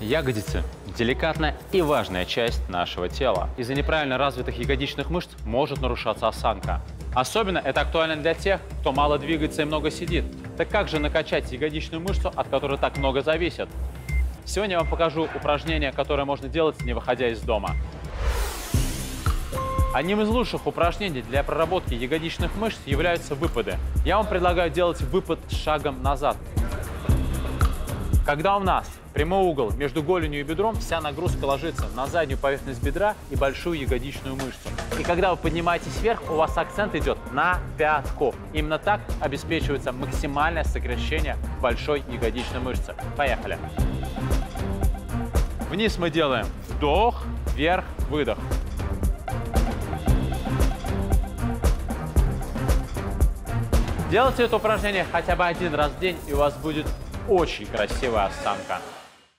Ягодицы – деликатная и важная часть нашего тела. Из-за неправильно развитых ягодичных мышц может нарушаться осанка. Особенно это актуально для тех, кто мало двигается и много сидит. Так как же накачать ягодичную мышцу, от которой так много зависит? Сегодня я вам покажу упражнение, которое можно делать, не выходя из дома. Одним из лучших упражнений для проработки ягодичных мышц являются выпады. Я вам предлагаю делать выпад шагом назад. Когда у нас прямой угол между голенью и бедром, вся нагрузка ложится на заднюю поверхность бедра и большую ягодичную мышцу. И когда вы поднимаетесь вверх, у вас акцент идет на пятку. Именно так обеспечивается максимальное сокращение большой ягодичной мышцы. Поехали. Вниз мы делаем вдох, вверх, выдох. Делайте это упражнение хотя бы один раз в день, и у вас будет очень красивая осанка.